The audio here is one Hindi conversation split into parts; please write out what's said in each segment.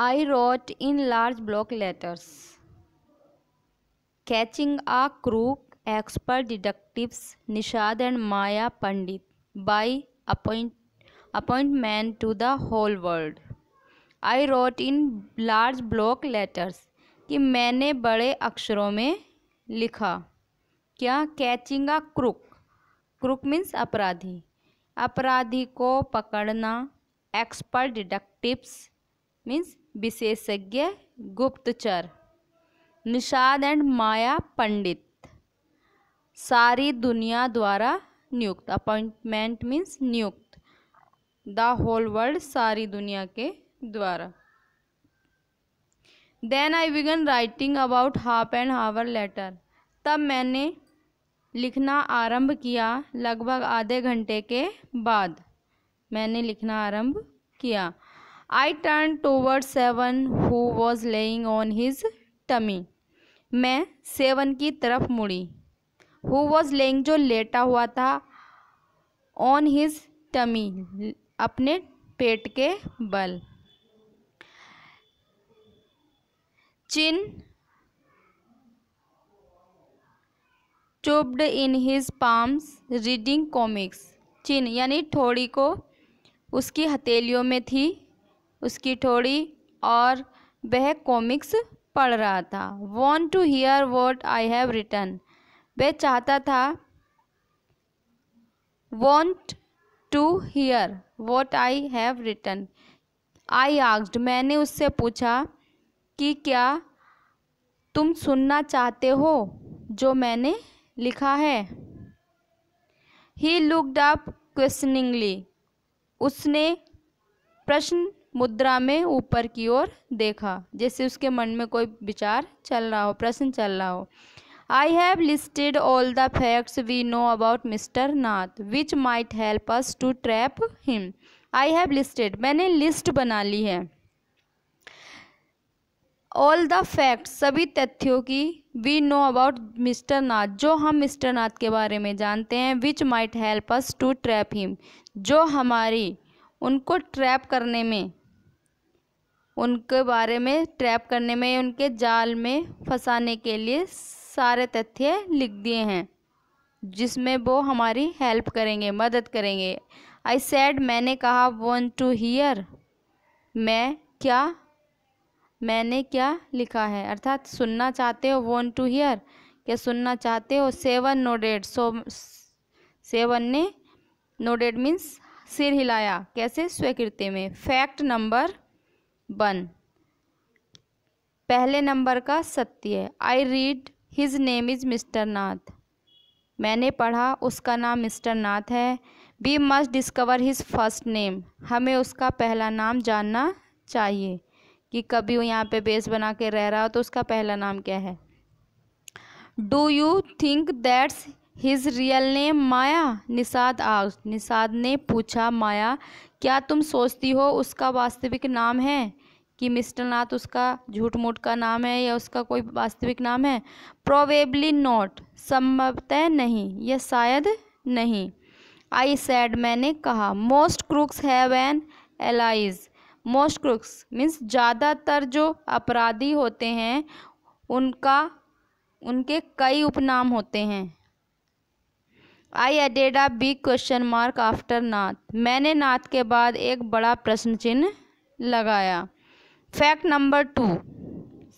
I wrote in large block letters catching a crook expert detectives Nishad and Maya Pandit by appoint appointment to the whole world I wrote in large block letters कि मैंने बड़े अक्षरों में लिखा। क्या catching a crook crook means अपराधी। अपराधी को पकड़ना एक्सपर्ट डिडक्टिव्स मीन्स विशेषज्ञ, गुप्तचर, निषाद एंड माया पंडित। सारी दुनिया द्वारा नियुक्त। अपॉइंटमेंट मीन्स नियुक्त। द होल वर्ल्ड सारी दुनिया के द्वारा। Then I began writing about half and hour letter. तब मैंने लिखना आरंभ किया लगभग आधे घंटे के बाद। मैंने लिखना आरंभ किया। I turn toward Seven who was lying on his tummy मैं सेवन की तरफ़ मुड़ी। हु वॉज़ लेइंग जो लेटा हुआ था ऑन हिज टमी अपने पेट के बल। Chin cupped in his palms reading comics chin, यानी थोड़ी को उसकी हथेलियों में थी। उसकी ठोड़ी और वह कॉमिक्स पढ़ रहा था। Want to hear what I have written वह चाहता था want to hear what I have written I asked मैंने उससे पूछा कि क्या तुम सुनना चाहते हो जो मैंने लिखा है? ही लुकड अप क्वेश्चनिंगली उसने प्रश्न मुद्रा में ऊपर की ओर देखा, जैसे उसके मन में कोई विचार चल रहा हो, प्रश्न चल रहा हो। I have listed all the facts we know about mister Nath which might help us to trap him I have listed मैंने लिस्ट बना ली है। ऑल द फैक्ट्स सभी तथ्यों की we know about mister Nath जो हम मिस्टर नाथ के बारे में जानते हैं which might help us to trap him जो हमारी, उनको ट्रैप करने में उनके बारे में ट्रैप करने में, उनके जाल में फंसाने के लिए सारे तथ्य लिख दिए हैं, जिसमें वो हमारी हेल्प करेंगे, मदद करेंगे। आई सेड मैंने कहा वॉन्ट टू हियर मैं क्या, मैंने क्या लिखा है? अर्थात, सुनना चाहते हो? वॉन्ट टू हियर क्या सुनना चाहते हो? सेवन नोडेड सो सेवन ने नोडेड मीन्स सिर हिलाया। कैसे? स्वीकृति में। फैक्ट नंबर वन पहले नंबर का सत्य। I read his name is mister Nath मैंने पढ़ा, उसका नाम मिस्टर नाथ है। We must discover his first name हमें उसका पहला नाम जानना चाहिए कि कभी वो यहाँ पे बेस बना के रह रहा हो तो उसका पहला नाम क्या है। Do you think that's his real name Maya? Nishad आग निषाद ने पूछा, माया, क्या तुम सोचती हो उसका वास्तविक नाम है? कि मिस्टर नाथ उसका झूठ मूठ का नाम है या उसका कोई वास्तविक नाम है? प्रोबेबली नॉट संभवतः नहीं, या शायद नहीं। आई सैड मैंने कहा most crooks have an aliases most crooks means ज़्यादातर जो अपराधी होते हैं, उनका, उनके कई उपनाम होते हैं। I added a big question mark after Nath मैंने नाथ के बाद एक बड़ा प्रश्न चिन्ह लगाया। फैक्ट नंबर टू,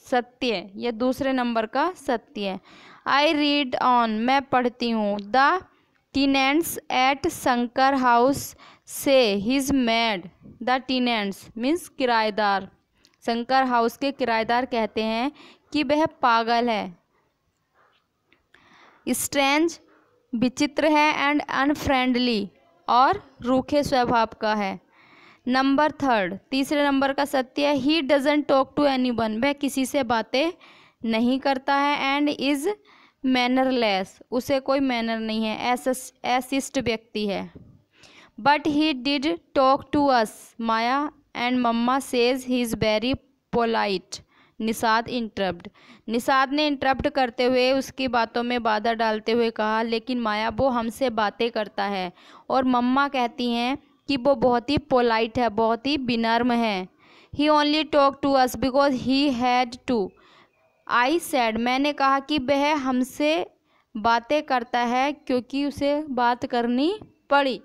सत्य यह दूसरे नंबर का सत्य है। आई रीड ऑन मैं पढ़ती हूँ। The tenants at Shankar house say he's mad the tenants means किराएदार। शंकर हाउस के किराएदार कहते हैं कि वह पागल है। स्ट्रेंज विचित्र है एंड अनफ्रेंडली और रूखे स्वभाव का है। नंबर थर्ड, तीसरे नंबर का सत्य है he doesn't talk to anyone वह किसी से बातें नहीं करता है एंड इज़ मैनरलेस उसे कोई मैनर नहीं है ऐसिस्ट व्यक्ति है। But he did talk to us Maya and mamma says he is very polite Nishad interrupt Nishad ने इंटरप्ट करते हुए उसकी बातों में बाधा डालते हुए कहा, लेकिन माया वो हमसे बातें करता है और मम्मा कहती हैं कि वो बहुत ही पोलाइट है, बहुत ही विनर्म है। He only talk to us because he had to I said मैंने कहा कि वह हमसे बातें करता है क्योंकि उसे बात करनी पड़ी।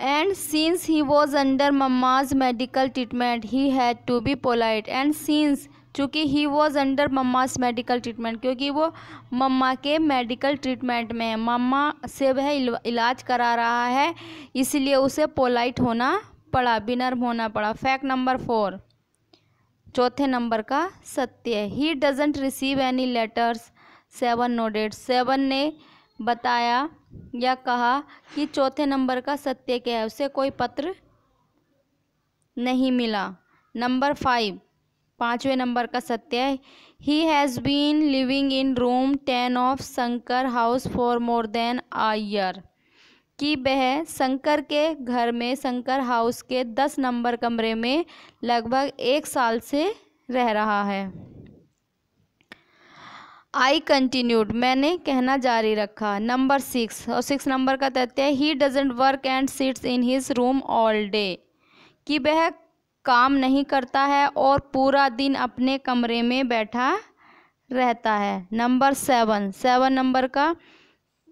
And since he was under mamma's medical treatment he had to be polite and since चूँकि he was under mamma's medical treatment क्योंकि वो मम्मा के मेडिकल ट्रीटमेंट में है। मम्मा से वह इलाज करा रहा है, इसलिए उसे पोलाइट होना पड़ा बिनर्म होना पड़ा। फैक्ट नंबर फोर चौथे नंबर का सत्य। He doesn't receive any letters Seven nodded Seven ने बताया या कहा कि चौथे नंबर का सत्य क्या है, उसे कोई पत्र नहीं मिला। नंबर फाइव पाँचवें नंबर का सत्य है। He has been living in room ten of Shankar house for more than a year कि वह शंकर के घर में, शंकर हाउस के दस नंबर कमरे में लगभग एक साल से रह रहा है। आई कंटिन्यूड मैंने कहना जारी रखा। नंबर सिक्स और सिक्स नंबर का तथ्य है he doesn't work and sits in his room all day कि वह काम नहीं करता है और पूरा दिन अपने कमरे में बैठा रहता है। नंबर सेवन सेवन नंबर का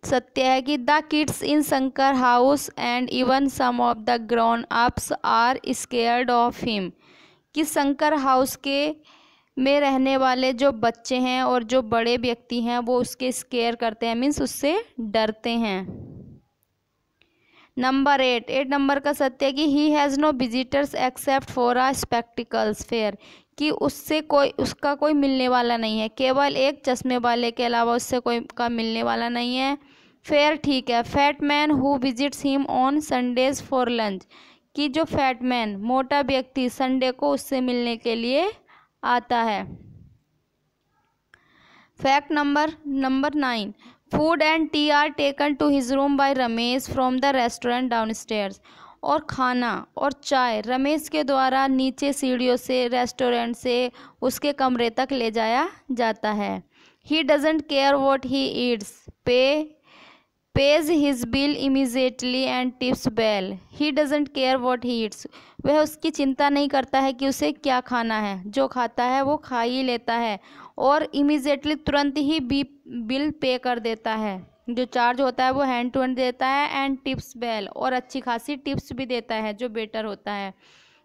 सत्य है कि the kids in Shankar house and even some of the grown ups are scared of him. कि शंकर हाउस के में रहने वाले जो बच्चे हैं और जो बड़े व्यक्ति हैं, वो उसके स्केयर करते हैं मीन्स उससे डरते हैं। Number eight. एट नंबर का सत्य है कि he has no visitors except for a spectacles fair कि उससे कोई, उसका कोई मिलने वाला नहीं है। केवल एक चश्मे वाले के अलावा उससे कोई का मिलने वाला नहीं है। फेयर ठीक है। Fat man who visits him on Sundays for lunch. कि जो फैट मैन, मोटा व्यक्ति, संडे को उससे मिलने के लिए आता है। Fact number number nine. Food and tea are taken to his room by Ramesh from the restaurant downstairs और खाना और चाय रमेश के द्वारा नीचे सीढ़ियों से रेस्टोरेंट से उसके कमरे तक ले जाया जाता है। He doesn't care what he eats pay pays his bill immediately and tips well he doesn't care what he eats वह उसकी चिंता नहीं करता है कि उसे क्या खाना है। जो खाता है वो खा ही लेता है और इमीजिएटली तुरंत ही बी बिल पे कर देता है। जो चार्ज होता है वो हैंड टू हैंड देता है एंड टिप्स बेल और अच्छी खासी टिप्स भी देता है जो बेटर होता है।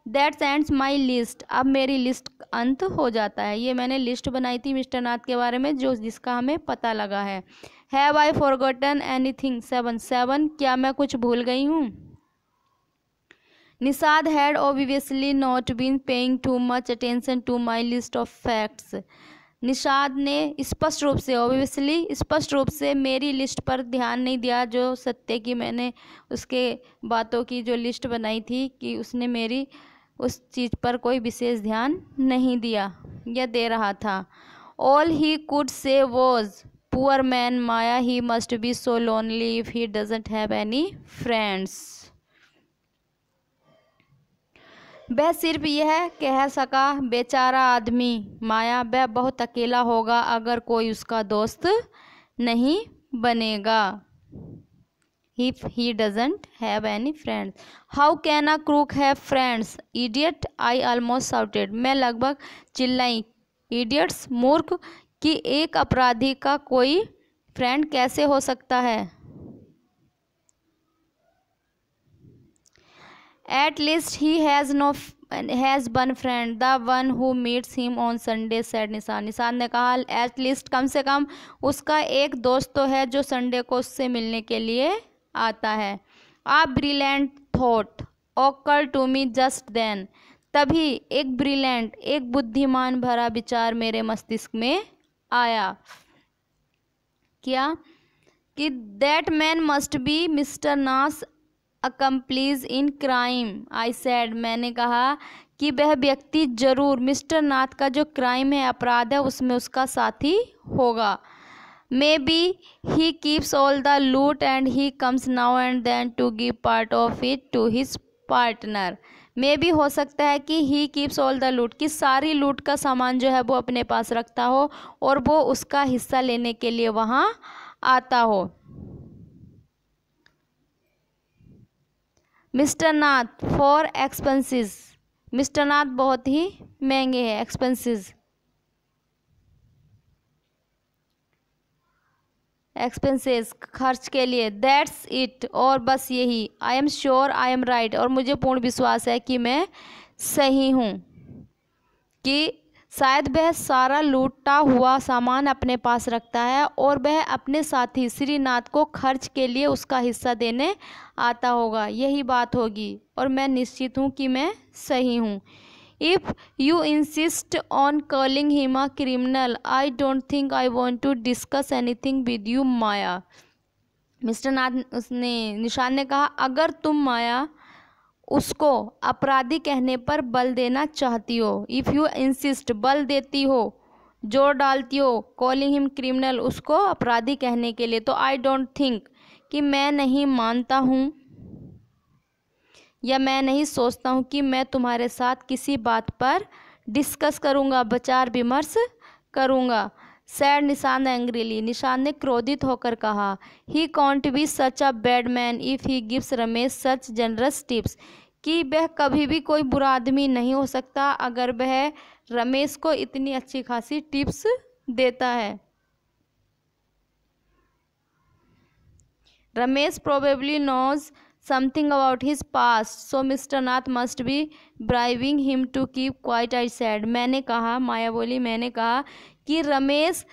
दैट्स एंड्स माई लिस्ट अब मेरी लिस्ट अंत हो जाता है। ये मैंने लिस्ट बनाई थी मिस्टर नाथ के बारे में, जो जिसका हमें पता लगा है। Have I forgotten anything Seven Seven क्या मैं कुछ भूल गई हूँ? Nishad had obviously not been paying too much attention to my list of facts Nishad ने स्पष्ट रूप से ऑब्वियसली स्पष्ट रूप से मेरी लिस्ट पर ध्यान नहीं दिया, जो सत्य की मैंने उसके बातों की जो लिस्ट बनाई थी, कि उसने मेरी उस चीज़ पर कोई विशेष ध्यान नहीं दिया या दे रहा था। All he could say was poor man Maya he must be so lonely if he doesn't have any friends वह सिर्फ़ यह कह सका, बेचारा आदमी, माया वह बहुत अकेला होगा अगर कोई उसका दोस्त नहीं बनेगा। If he doesn't have any friends. How can a crook have friends? Idiot, i almost shouted. मैं लगभग चिल्लाई। Idiots, मूर्ख, कि एक अपराधी का कोई फ्रेंड कैसे हो सकता है? At least he has no has one friend the one who meets him on Sunday said Nishan Nishan ने कहा एट लीस्ट कम से कम उसका एक दोस्त तो है जो संडे को उससे मिलने के लिए आता है। A brilliant thought occurred to me just then. तभी एक ब्रिलेंट एक बुद्धिमान भरा विचार मेरे मस्तिष्क में आया। क्या? कि that man must be mister Nath's accomplice in crime I said मैंने कहा कि वह व्यक्ति ज़रूर मिस्टर नाथ का जो क्राइम है, अपराध है, उसमें उसका साथी होगा। Maybe he keeps all the loot and he comes now and then to give part of it to his partner मे भी हो सकता है कि ही कीप्स ऑल द लूट कि सारी लूट का सामान जो है वो अपने पास रखता हो और वो उसका हिस्सा लेने के लिए वहाँ आता हो। Mister Nath for expenses mister Nath बहुत ही महँगे हैं एक्सपेंसिस एक्सपेंसेस खर्च के लिए। दैट्स इट और बस यही। I am sure I am right और मुझे पूर्ण विश्वास है कि मैं सही हूँ। कि शायद वह सारा लूटा हुआ सामान अपने पास रखता है और वह अपने साथी श्रीनाथ को खर्च के लिए उसका हिस्सा देने आता होगा। यही बात होगी। और मैं निश्चित हूँ कि मैं सही हूँ। If you insist on calling him a criminal I don't think I want to discuss anything with you Maya mister Nath उसने, निशान ने कहा, अगर तुम, माया, उसको अपराधी कहने पर बल देना चाहती हो इफ़ यू इंसिस्ट बल देती हो, ज़ोर डालती हो कॉलिंग हिम क्रिमिनल उसको अपराधी कहने के लिए तो आई डोंट थिंक कि मैं नहीं मानता हूँ। या मैं नहीं सोचता हूँ कि मैं तुम्हारे साथ किसी बात पर डिस्कस करूँगा, विचार विमर्श करूँगा। सैड निशान एंग्रीली निशान ने क्रोधित होकर कहा he can't be such a bad man if he gives Ramesh such generous tips कि वह कभी भी कोई बुरा आदमी नहीं हो सकता अगर वह रमेश को इतनी अच्छी खासी टिप्स देता है। Ramesh probably knows something about his past so mister Nath must be bribing him to keep quiet I said मैंने कहा, माया बोली, मैंने कहा कि रमेश,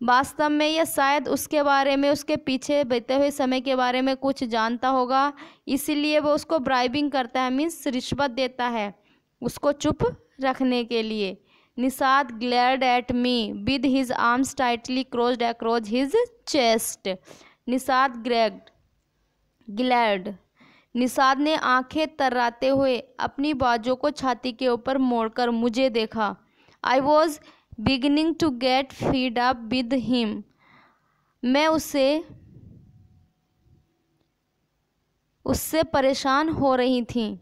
वास्तव में या शायद उसके बारे में, उसके पीछे बीते हुए समय के बारे में कुछ जानता होगा। इसीलिए वो उसको ब्राइबिंग करता है मीन्स रिश्वत देता है उसको चुप रखने के लिए। Nishad glared at me with his arms tightly crossed across his chest Nishad glared glared. Nishad ने आँखें तर्राते हुए अपनी बाजों को छाती के ऊपर मोड़कर मुझे देखा। I was beginning to get fed up with him मैं उससे उससे परेशान हो रही थी।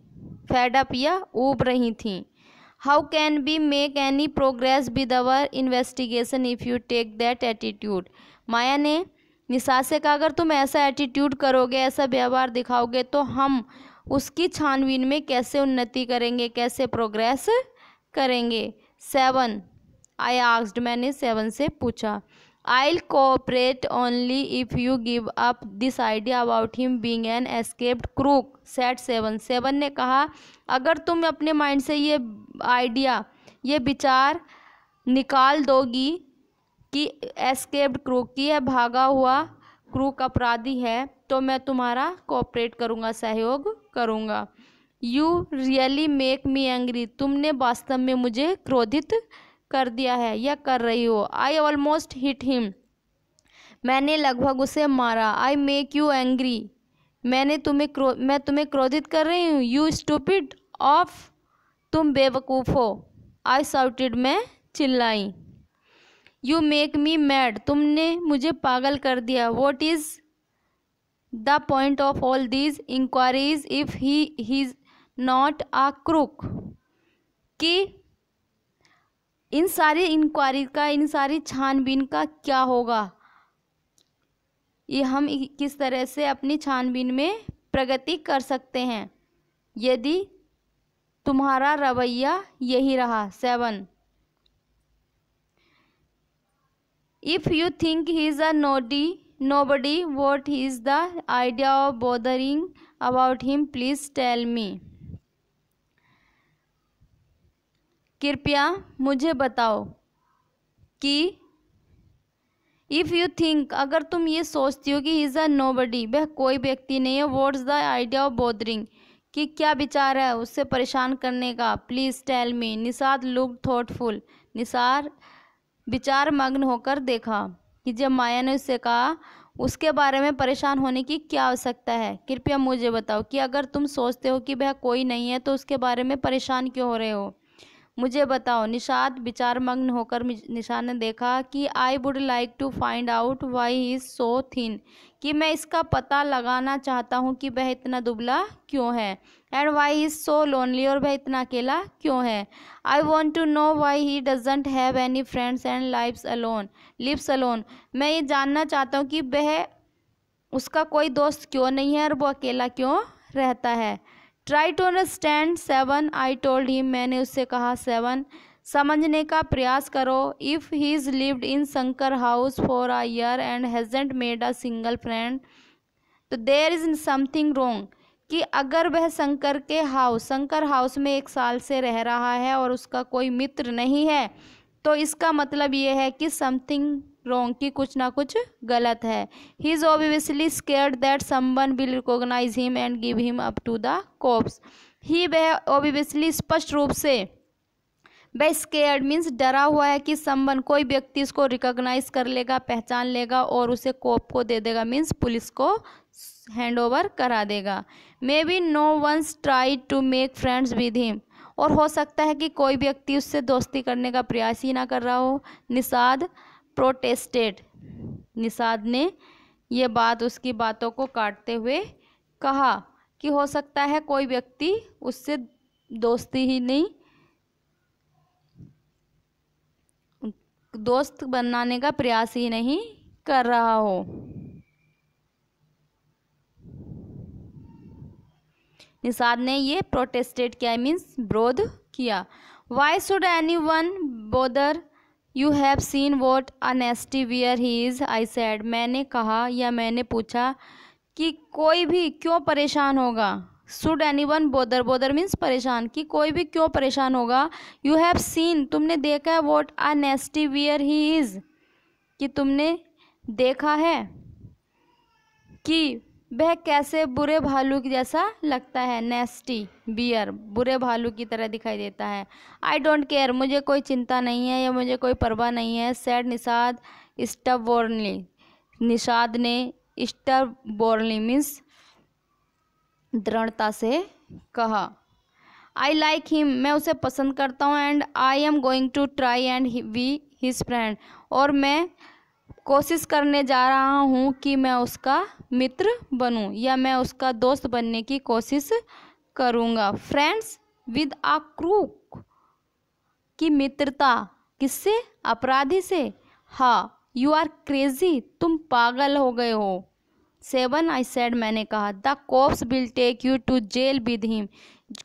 फैडअप या ऊब रही थी। How can we make any progress with our investigation if you take that attitude Maya ने निशा से कहा अगर तुम ऐसा एटीट्यूड करोगे, ऐसा व्यवहार दिखाओगे तो हम उसकी छानबीन में कैसे उन्नति करेंगे, कैसे प्रोग्रेस करेंगे? सेवन आई आस्ड मैंने सेवन से पूछा। I cooperate only if you give up this idea about him being an escaped crook said Seven Seven ने कहा, अगर तुम अपने माइंड से ये आइडिया ये विचार निकाल दोगी कि एस्केप्ड क्रू, की है भागा हुआ क्रूक अपराधी है तो मैं तुम्हारा कोऑपरेट करूँगा, सहयोग करूँगा। You really make me angry तुमने वास्तव में मुझे क्रोधित कर दिया है, या कर रही हो? आई ऑलमोस्ट हिट हिम मैंने लगभग उसे मारा। आई मेक यू एंग्री मैंने तुम्हें क्रो, मैं तुम्हें क्रोधित कर रही हूँ। यू स्टूपिड ऑफ़ तुम बेवकूफ़ हो। आई साउटेड मैं चिल्लाई। यू मेक मी मैड तुमने मुझे पागल कर दिया. What is the point of all these inquiries if he is not a crook कि इन सारी इंक्वायरी का, इन सारी छानबीन का क्या होगा? ये हम किस तरह से अपनी छानबीन में प्रगति कर सकते हैं? यदि तुम्हारा रवैया यही रहा. Seven you think he is a noddy nobody what is the idea of bothering about him please tell me कृपया मुझे बताओ कि इफ़ यू थिंक अगर तुम ये सोचती हो कि इज़ अ नो बडी वह कोई व्यक्ति नहीं है what's the idea of bothering कि क्या विचार है उससे परेशान करने का? Please tell me Nishad look thoughtful Nisar विचार मग्न होकर देखा कि जब माया ने उससे कहा, उसके बारे में परेशान होने की क्या आवश्यकता है? कृपया मुझे बताओ कि अगर तुम सोचते हो कि वह कोई नहीं है तो उसके बारे में परेशान क्यों हो रहे हो? मुझे बताओ, निषाद विचारमग्न होकर निषाद ने देखा कि I would like to find out why is so thin कि मैं इसका पता लगाना चाहता हूँ कि वह इतना दुबला क्यों है and why is so lonely और वह इतना अकेला क्यों है। I want to know why he doesn't have any friends and lives alone lips alone मैं ये जानना चाहता हूँ कि वह, उसका कोई दोस्त क्यों नहीं है और वो अकेला क्यों रहता है? Try to understand seven I told him मैंने उससे कहा सेवन समझने का प्रयास करो। If he is lived in Shankar house for a year and hasn't made a single friend तो देर इज़ समथिंग रोंग कि अगर वह शंकर के हाउस शंकर हाउस में एक साल से रह रहा है और उसका कोई मित्र नहीं है तो इसका मतलब ये है कि समथिंग रोंग कि कुछ ना कुछ गलत है। He is obviously scared that someone will recognise him and give him up to the cops he वह ऑब्वियसली स्पष्ट रूप से वह स्केर्ड मीन्स डरा हुआ है कि समवन कोई व्यक्ति इसको रिकोगनाइज कर लेगा, पहचान लेगा और उसे कोप को दे देगा मीन्स पुलिस को हैंड ओवर करा देगा। May be no once try to make friends with him और हो सकता है कि कोई व्यक्ति उससे दोस्ती करने का प्रयास ही ना कर रहा हो। निषाद प्रोटेस्टेड निषाद ने ये बात उसकी बातों को काटते हुए कहा कि हो सकता है कोई व्यक्ति उससे दोस्ती ही नहीं, दोस्त बनाने का प्रयास ही नहीं कर रहा हो। निषाद ने ये प्रोटेस्टेड किया मीन्स विरोध किया। Why should anyone bother you have seen what honesty where he is I said मैंने कहा या मैंने पूछा कि कोई भी क्यों परेशान होगा? Should anyone bother bother means परेशान कि कोई भी क्यों परेशान होगा? यू हैव सीन तुमने देखा है what honesty where he is कि तुमने देखा है कि वह कैसे बुरे भालू की जैसा लगता है? नेस्टी बियर बुरे भालू की तरह दिखाई देता है। आई डोंट केयर मुझे कोई चिंता नहीं है या मुझे कोई परवाह नहीं है। Said Nishad stubbornly Nishad ने स्टब बोर्नली मीन्स दृढ़ता से कहा। आई लाइक हिम मैं उसे पसंद करता हूँ and I am going to try and be his friend और मैं कोशिश करने जा रहा हूँ कि मैं उसका मित्र बनूँ या मैं उसका दोस्त बनने की कोशिश करूँगा। फ्रेंड्स विद आ क्रूक की मित्रता किससे? अपराधी से? हाँ यू आर क्रेजी तुम पागल हो गए हो। सेवन आई सेड मैंने कहा the cops will take you to jail with him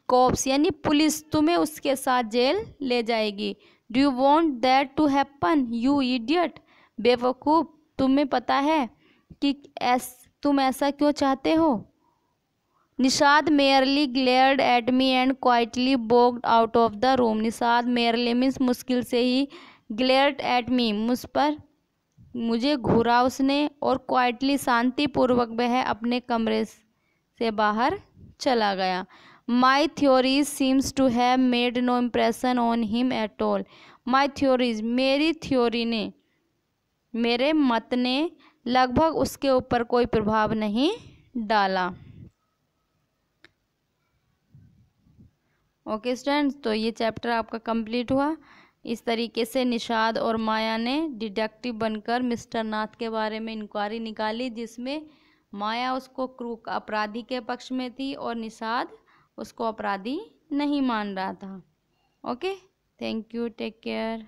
cops यानी पुलिस, तुम्हें उसके साथ जेल ले जाएगी। Do you want that to happen you idiot बेवकूफ़, तुम्हें पता है कि ऐस, तुम ऐसा क्यों चाहते हो? Nishad merely glared at me and quietly walked out of the room. Nishad merely means मुश्किल से ही ग्लेयर्ड एट मी। मुझ पर मुझे घूरा उसने और क्वाइटली शांतिपूर्वक वह अपने कमरे से बाहर चला गया। My theories seems to have made no impression on him at all my theories मेरी थ्योरी ने मेरे मत ने लगभग उसके ऊपर कोई प्रभाव नहीं डाला। ओके स्टूडेंट्स तो ये चैप्टर आपका कंप्लीट हुआ। इस तरीके से निषाद और माया ने डिटेक्टिव बनकर मिस्टर नाथ के बारे में इंक्वायरी निकाली, जिसमें माया उसको क्रूक अपराधी के पक्ष में थी और निषाद उसको अपराधी नहीं मान रहा था। Okay? Thank you take care